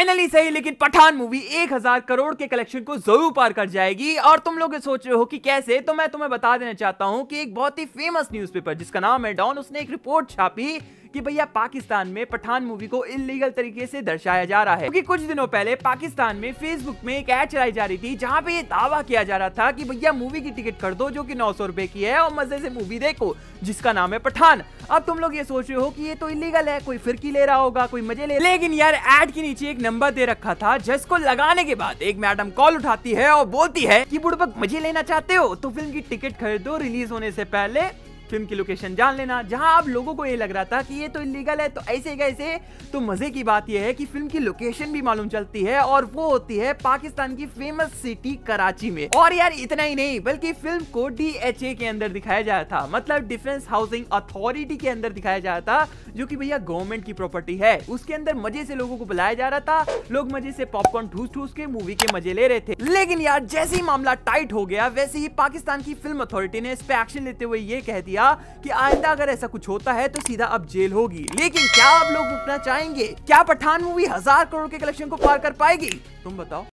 Finally सही, लेकिन Pathan movie एक हज़ार करोड़ के कलेक्शन को ज़रूर पार कर जाएगी। और तुम लोग सोच रहे हो कि कैसे? तो मैं तुम्हें बता देना चाहता हूँ कि एक बहुत ही फ़ेमस न्यूज़पेपर जिसका नाम है डॉन उसने एक रिपोर्ट छापी। कि भैया पाकिस्तान में पठान मूवी को इलीगल तरीके से दर्शाया जा रहा है। क्योंकि कुछ दिनों पहले पाकिस्तान में फेसबुक में एक ऐड चलाई जा रही थी, जहाँ पे ये दावा किया जा रहा था की भैया मूवी की टिकट कर दो जो की नौ की है और मज़े से मूवी देखो, जिसका नाम है पठान। अब तुम लोग ये सोच रहे हो कि ये तो इलीगल है, कोई फिरकी ले रहा होगा, कोई मज़े ले लेकिन यार एड के नीचे एक नंबर दे रखा था, जिसको लगाने के बाद एक मैडम कॉल उठाती है और बोलती है कि, बुढ़बक, मज़े लेना चाहते हो? तो फ़िल्म की टिकट खरीदो रिलीज़ होने से पहले फ़िल्म की लोकेशन जान लेना। जहाँ आप लोगों को ये लग रहा था कि ये तो इलीगल है तो ऐसे कैसे तो मज़े की बात यह है कि फ़िल्म की लोकेशन भी मालूम चलती है और वो होती है पाकिस्तान की फ़ेमस सिटी कराची में। और यार, इतना ही नहीं, बल्कि फ़िल्म को डीएचए के अंदर दिखाया जा रहा था। मतलब डिफेंस हाउसिंग अथॉरिटी के अंदर दिखाया जाया था जो कि भैया गवर्नमेंट की प्रॉपर्टी है। उसके अंदर मज़े से लोगों को बुलाया जा रहा था। लोग मज़े से पॉपकॉर्न ठूस ठूस के मूवी के मज़े ले रहे थे। लेकिन यार, जैसे ही मामला टाइट हो गया, वैसे ही पाकिस्तान की फ़िल्म अथॉरिटी ने इस पे एक्शन लेते हुए ये कह दिया कि आइंदा अगर ऐसा कुछ होता है तो सीधा अब जेल होगी। लेकिन क्या आप लोग रुकना चाहेंगे? क्या पठान मूवी हज़ार करोड़ के कलेक्शन को पार कर पाएगी? तुम बताओ।